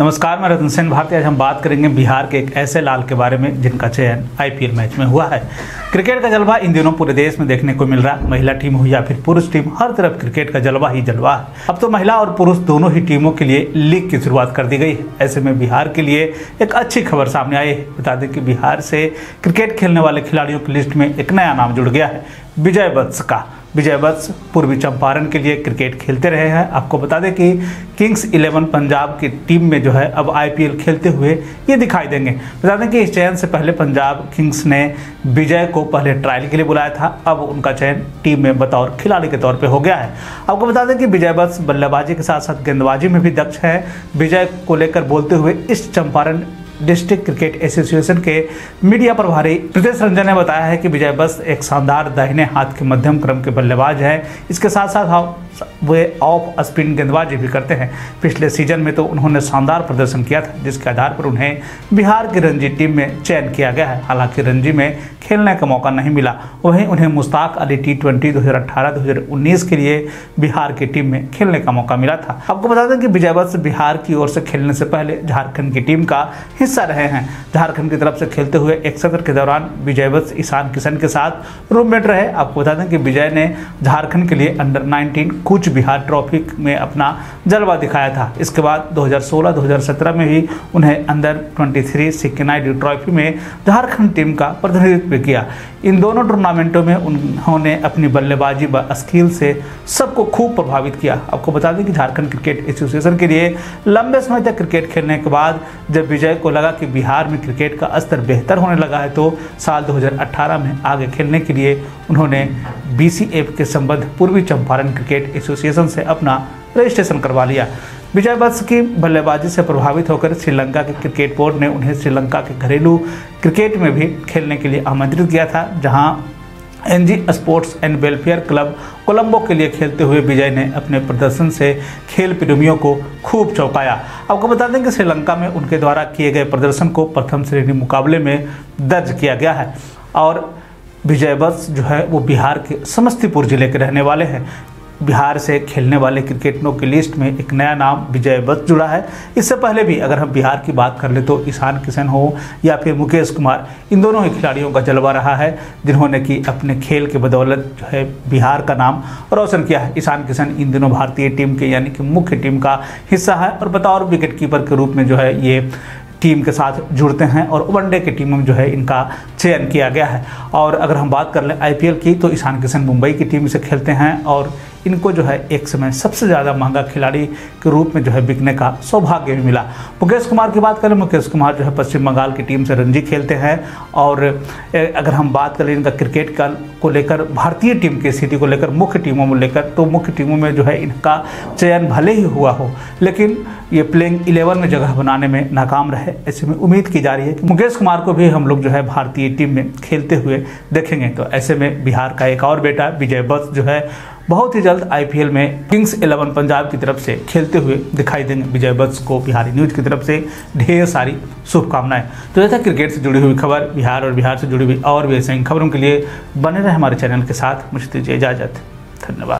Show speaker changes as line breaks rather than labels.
नमस्कार, मैं रतन सेन भारती। आज हम बात करेंगे बिहार के एक ऐसे लाल के बारे में जिनका चयन आईपीएल मैच में हुआ है। क्रिकेट का जलवा इन दिनों पूरे देश में देखने को मिल रहा है। महिला टीम हो या फिर पुरुष टीम, हर तरफ़ क्रिकेट का जलवा ही जलवा है। अब तो महिला और पुरुष दोनों ही टीमों के लिए लीग की शुरुआत कर दी गई। है ऐसे में बिहार के लिए एक अच्छी खबर सामने आई है। बता दें कि बिहार से क्रिकेट खेलने वाले खिलाड़ियों की लिस्ट में एक नया नाम जुड़ गया है, विजय वत्स का। विजय वत्स पूर्वी चंपारण के लिए क्रिकेट खेलते रहे हैं। आपको बता दें कि किंग्स इलेवन पंजाब की टीम में जो है अब आईपीएल खेलते हुए ये दिखाई देंगे। बता दें कि इस चयन से पहले पंजाब किंग्स ने विजय को पहले ट्रायल के लिए बुलाया था। अब उनका चयन टीम में बतौर खिलाड़ी के तौर पर हो गया है। आपको बता दें कि विजय वत्स बल्लेबाजी के साथ साथ गेंदबाजी में भी दक्ष है। विजय को लेकर बोलते हुए इस चंपारण डिस्ट्रिक्ट क्रिकेट एसोसिएशन के मीडिया प्रभारी प्रीतेश रंजन ने बताया है कि विजय बस एक शानदार दाहिने हाथ के मध्यम क्रम के बल्लेबाज हैं। इसके साथ साथ वे ऑफ़ स्पिन गेंदबाजी भी करते हैं। पिछले सीज़न में तो उन्होंने शानदार प्रदर्शन किया था, जिसके आधार पर उन्हें बिहार की रणजी टीम में चयन किया गया है। हालाँकि रणजी में खेलने का मौका नहीं मिला। वहीं उन्हें मुश्ताक अली टी ट्वेंटी के लिए बिहार की टीम में खेलने का मौका मिला था। आपको बता दें कि विजय बस बिहार की ओर से खेलने से पहले झारखंड की टीम का हिस्सा रहे हैं। झारखंड की तरफ़ से खेलते हुए एक सत्र के दौरान विजय बस ईशान किशन के साथ रूममेट रहे। आपको बता दें कि विजय ने झारखंड के लिए अंडर 19 कूच बिहार ट्रॉफी में अपना जलवा दिखाया था। इसके बाद 2016-2017 में भी उन्हें अंडर 23 सिक्की नायडू ट्रॉफी में झारखंड टीम का प्रतिनिधित्व किया। इन दोनों टूर्नामेंटों में उन्होंने अपनी बल्लेबाजी व स्किल से सबको खूब प्रभावित किया। आपको बता दें कि झारखंड क्रिकेट एसोसिएशन के लिए लंबे समय तक क्रिकेट खेलने के बाद जब विजय को लगा कि बिहार में क्रिकेट का स्तर बेहतर होने लगा है तो साल 2018 में आगे खेलने के लिए उन्होंने बी के संबंध पूर्वी चंपारण क्रिकेट एसोसिएशन से अपना रजिस्ट्रेशन करवा लिया। विजय वत्स की बल्लेबाजी से प्रभावित होकर श्रीलंका के क्रिकेट बोर्ड ने उन्हें श्रीलंका के घरेलू क्रिकेट में भी खेलने के लिए आमंत्रित किया था, जहाँ NG sports and welfare club Colombo के लिए खेलते हुए विजय ने अपने प्रदर्शन से खेल प्रेमियों को खूब चौंकाया। आपको बता दें कि श्रीलंका में उनके द्वारा किए गए प्रदर्शन को प्रथम श्रेणी मुकाबले में दर्ज किया गया है और विजय बस जो है वो बिहार के समस्तीपुर ज़िले के रहने वाले हैं। बिहार से खेलने वाले क्रिकेटरों की लिस्ट में एक नया नाम विजय बस जुड़ा है। इससे पहले भी अगर हम बिहार की बात कर ले तो ईशान किशन हो या फिर मुकेश कुमार, इन दोनों ही खिलाड़ियों का जलवा रहा है, जिन्होंने कि अपने खेल के बदौलत जो है बिहार का नाम रोशन किया है। ईशान किशन इन दिनों भारतीय टीम के यानी कि मुख्य टीम का हिस्सा है और बतौर विकेट कीपर के रूप में जो है ये टीम के साथ जुड़ते हैं और वनडे की टीम में जो है इनका चयन किया गया है। और अगर हम बात कर लें आईपीएल की तो ईशान किशन मुंबई की टीम से खेलते हैं और इनको जो है एक समय सबसे ज़्यादा महँगा खिलाड़ी के रूप में जो है बिकने का सौभाग्य भी मिला। मुकेश कुमार की बात करें, मुकेश कुमार जो है पश्चिम बंगाल की टीम से रणजी खेलते हैं और अगर हम बात करें इनका क्रिकेट का को लेकर, भारतीय टीम की स्थिति को लेकर, मुख्य टीमों में लेकर तो मुख्य टीमों में जो है इनका चयन भले ही हुआ हो, लेकिन ये प्लेइंग इलेवन में जगह बनाने में नाकाम रहे। ऐसे में उम्मीद की जा रही है कि मुकेश कुमार को भी हम लोग जो है भारतीय टीम में खेलते हुए देखेंगे। तो ऐसे में बिहार का एक और बेटा, विजय बस जो है बहुत ही जल्द आईपीएल में किंग्स इलेवन पंजाब की तरफ़ से खेलते हुए दिखाई देंगे। विजय बत्स को बिहारी न्यूज़ की तरफ़ से ढेर सारी शुभकामनाएँ। तो जैसा क्रिकेट से जुड़ी हुई खबर, बिहार और बिहार से जुड़ी हुई और भी ऐसी खबरों के लिए बने रहे हमारे चैनल के साथ। मुझे दीजिए इजाज़त। धन्यवाद।